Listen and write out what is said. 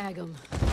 tag him.